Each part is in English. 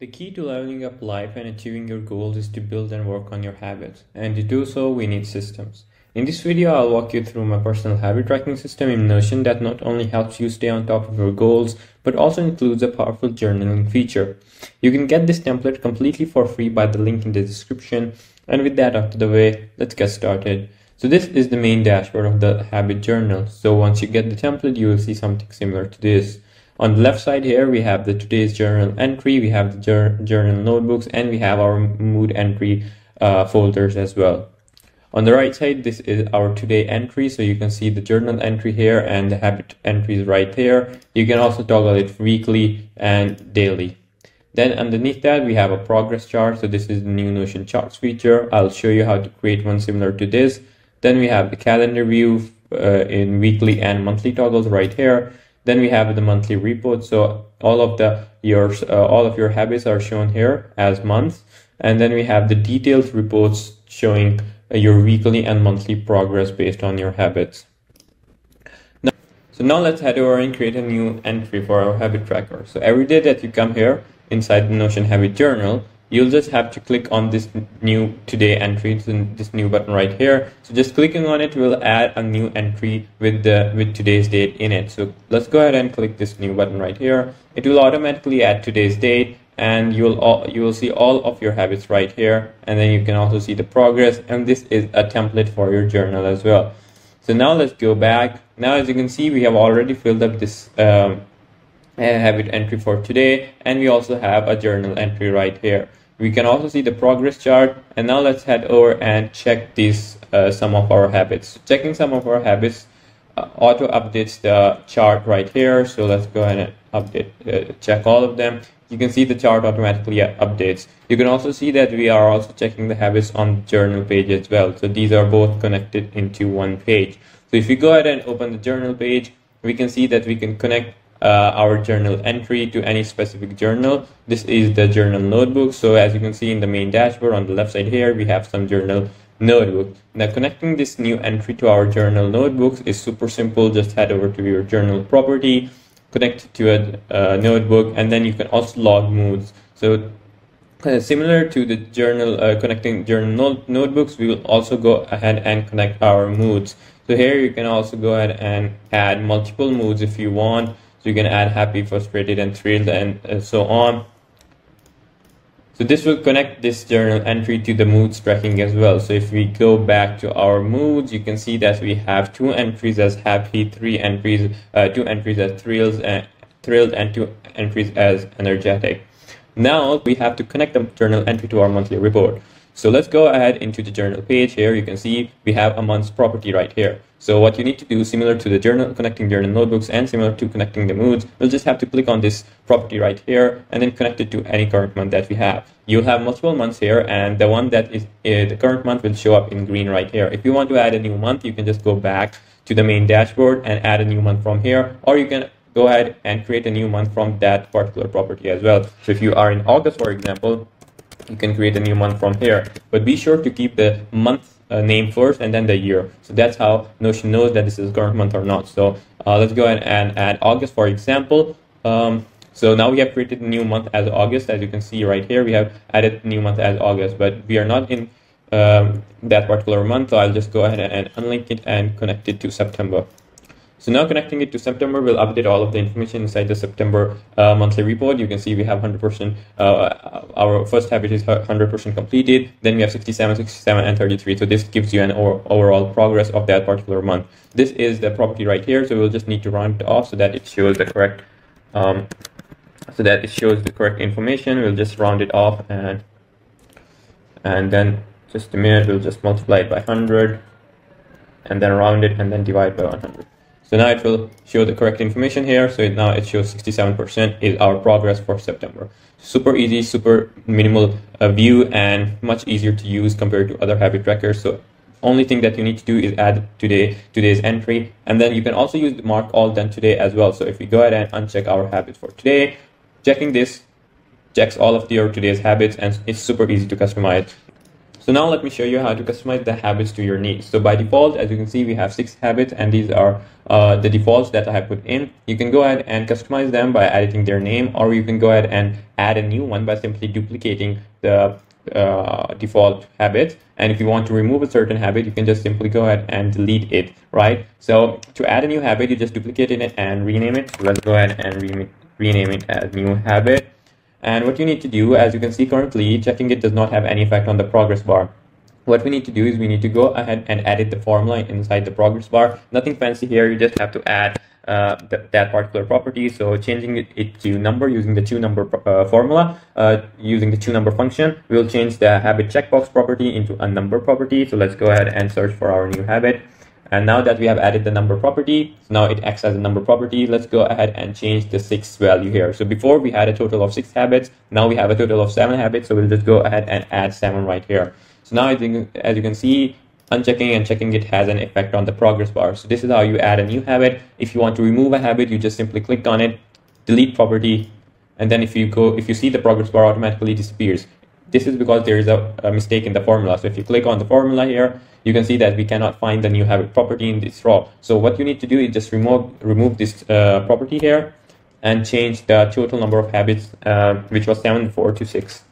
The key to leveling up life and achieving your goals is to build and work on your habits. And to do so, we need systems. In this video, I'll walk you through my personal habit tracking system in Notion that not only helps you stay on top of your goals, but also includes a powerful journaling feature. You can get this template completely for free by the link in the description. And with that out of the way, let's get started. So this is the main dashboard of the habit journal. So once you get the template, you will see something similar to this. On the left side here, we have the today's journal entry, we have the journal notebooks, and we have our mood entry uh, folders as well. On the right side, this is our today entry. So you can see the journal entry here and the habit entries right there. You can also toggle it weekly and daily. Then underneath that, we have a progress chart. So this is the new Notion charts feature. I'll show you how to create one similar to this. Then we have the calendar view uh, in weekly and monthly toggles right here. Then we have the monthly report. So all of the yours, uh, all of your habits are shown here as months. And then we have the detailed reports showing uh, your weekly and monthly progress based on your habits. Now, so now let's head over and create a new entry for our habit tracker. So every day that you come here inside the Notion Habit Journal, you'll just have to click on this new today entry this new button right here. So just clicking on it will add a new entry with the with today's date in it. So let's go ahead and click this new button right here. It will automatically add today's date and you will all, you will see all of your habits right here. And then you can also see the progress and this is a template for your journal as well. So now let's go back. Now as you can see we have already filled up this um, habit entry for today and we also have a journal entry right here we can also see the progress chart and now let's head over and check these uh, some of our habits. Checking some of our habits uh, auto updates the chart right here so let's go ahead and update uh, check all of them. You can see the chart automatically updates. You can also see that we are also checking the habits on the journal page as well. So these are both connected into one page. So if we go ahead and open the journal page we can see that we can connect uh, our journal entry to any specific journal. This is the journal notebook. So as you can see in the main dashboard on the left side here, we have some journal notebook. Now connecting this new entry to our journal notebooks is super simple. Just head over to your journal property, connect to a notebook, and then you can also log moods. So uh, similar to the journal uh, connecting journal notebooks, we will also go ahead and connect our moods. So here you can also go ahead and add multiple moods if you want. So you can add happy, frustrated, and thrilled, and uh, so on. So this will connect this journal entry to the moods tracking as well. So if we go back to our moods, you can see that we have two entries as happy, three entries, uh, two entries as thrills and thrilled, and two entries as energetic. Now we have to connect the journal entry to our monthly report. So let's go ahead into the journal page here. You can see we have a month's property right here. So what you need to do, similar to the journal, connecting journal notebooks and similar to connecting the moods, we'll just have to click on this property right here and then connect it to any current month that we have. You'll have multiple months here and the one that is uh, the current month will show up in green right here. If you want to add a new month, you can just go back to the main dashboard and add a new month from here, or you can go ahead and create a new month from that particular property as well. So if you are in August, for example, you can create a new month from here. But be sure to keep the month uh, name first and then the year. So that's how Notion knows that this is current month or not. So uh, let's go ahead and add August, for example. Um, so now we have created a new month as August. As you can see right here, we have added new month as August, but we are not in um, that particular month. So I'll just go ahead and unlink it and connect it to September. So now connecting it to September we'll update all of the information inside the September uh, monthly report. You can see we have 100%, uh, our first habit is 100% completed. Then we have 67, 67, and 33. So this gives you an overall progress of that particular month. This is the property right here. So we'll just need to round it off so that it shows the correct, um, so that it shows the correct information. We'll just round it off and, and then just a minute, we'll just multiply it by 100 and then round it and then divide by 100. So now it will show the correct information here. So now it shows 67% is our progress for September. Super easy, super minimal uh, view and much easier to use compared to other habit trackers. So only thing that you need to do is add today today's entry and then you can also use mark all done today as well. So if we go ahead and uncheck our habits for today, checking this checks all of your today's habits and it's super easy to customize So now let me show you how to customize the habits to your needs. So by default, as you can see, we have six habits and these are uh, the defaults that I have put in. You can go ahead and customize them by editing their name or you can go ahead and add a new one by simply duplicating the uh, default habit. And if you want to remove a certain habit, you can just simply go ahead and delete it, right? So to add a new habit, you just duplicate it and rename it. Let's go ahead and re rename it as new habit. And what you need to do, as you can see currently, checking it does not have any effect on the progress bar. What we need to do is we need to go ahead and edit the formula inside the progress bar. Nothing fancy here, you just have to add uh, th that particular property. So changing it, it to number using the toNumber uh, formula, uh, using the toNumber function, we'll change the habit checkbox property into a number property. So let's go ahead and search for our new habit. And now that we have added the number property, so now it acts as a number property. Let's go ahead and change the six value here. So before we had a total of six habits, now we have a total of seven habits. So we'll just go ahead and add seven right here. So now as you can see, unchecking and checking it has an effect on the progress bar. So this is how you add a new habit. If you want to remove a habit, you just simply click on it, delete property, and then if you go, if you see the progress bar automatically disappears. This is because there is a, a mistake in the formula. So if you click on the formula here, you can see that we cannot find the new habit property in this row. So what you need to do is just remove remove this uh, property here and change the total number of habits, uh, which was 7, 4 to 6.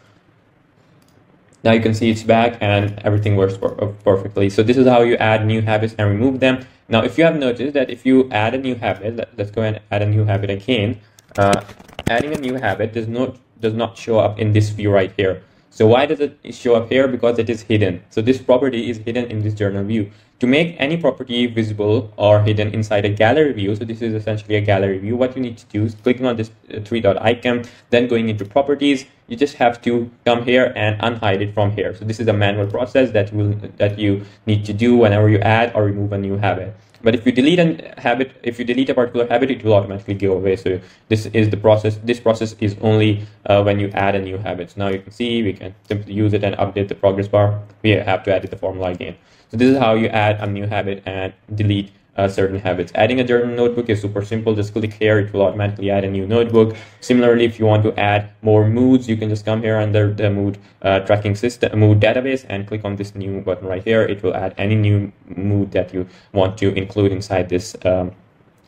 Now you can see it's back and everything works uh, perfectly. So this is how you add new habits and remove them. Now, if you have noticed that if you add a new habit, let, us go and add a new habit again. Uh, adding a new habit does not does not show up in this view right here. So why does it show up here? Because it is hidden. So this property is hidden in this journal view. To make any property visible or hidden inside a gallery view, so this is essentially a gallery view, what you need to do is clicking on this uh, three dot icon, then going into properties, you just have to come here and unhide it from here. So this is a manual process that will that you need to do whenever you add or remove a new habit. But if you delete a habit, if you delete a particular habit, it will automatically go away. So this is the process. This process is only uh, when you add a new habit. So now you can see we can simply use it and update the progress bar. We have to edit the formula again. So this is how you add a new habit and delete uh, certain habits. Adding a journal notebook is super simple. Just click here, it will automatically add a new notebook. Similarly, if you want to add more moods, you can just come here under the mood uh, tracking system, mood database, and click on this new button right here. It will add any new mood that you want to include inside this um,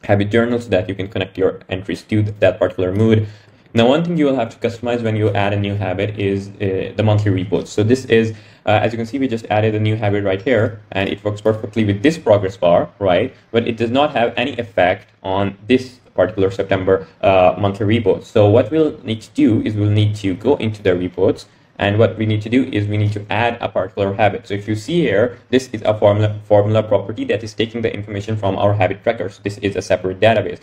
habit journal so that you can connect your entries to that particular mood. Now, one thing you will have to customize when you add a new habit is uh, the monthly reports. So this is, uh, as you can see, we just added a new habit right here, and it works perfectly with this progress bar, right? But it does not have any effect on this particular September uh, monthly report. So what we'll need to do is we'll need to go into the reports, and what we need to do is we need to add a particular habit. So if you see here, this is a formula, formula property that is taking the information from our habit trackers. This is a separate database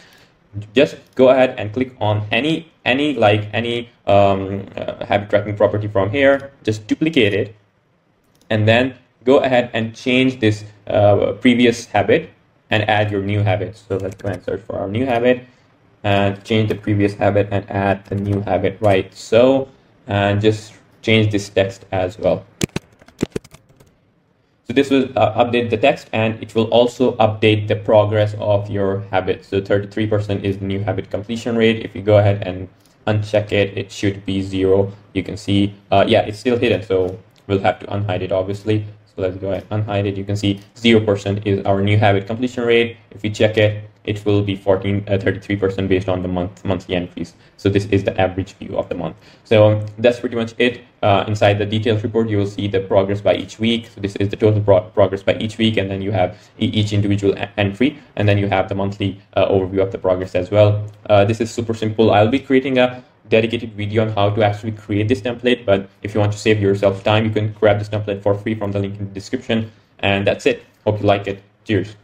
just go ahead and click on any any like any um, uh, habit tracking property from here just duplicate it and then go ahead and change this uh, previous habit and add your new habit so let's go and search for our new habit and change the previous habit and add the new habit right so and just change this text as well so this will uh, update the text and it will also update the progress of your habit. So 33% is the new habit completion rate. If you go ahead and uncheck it, it should be zero. You can see, uh, yeah, it's still hidden. So we'll have to unhide it obviously. So let's go ahead and unhide it. You can see 0% is our new habit completion rate. If we check it, it will be 14, uh, 33% based on the month monthly entries. So this is the average view of the month. So that's pretty much it. Uh, inside the details report, you will see the progress by each week. So this is the total pro progress by each week, and then you have e each individual entry, and then you have the monthly uh, overview of the progress as well. Uh, this is super simple. I'll be creating a dedicated video on how to actually create this template, but if you want to save yourself time, you can grab this template for free from the link in the description. And that's it. Hope you like it. Cheers.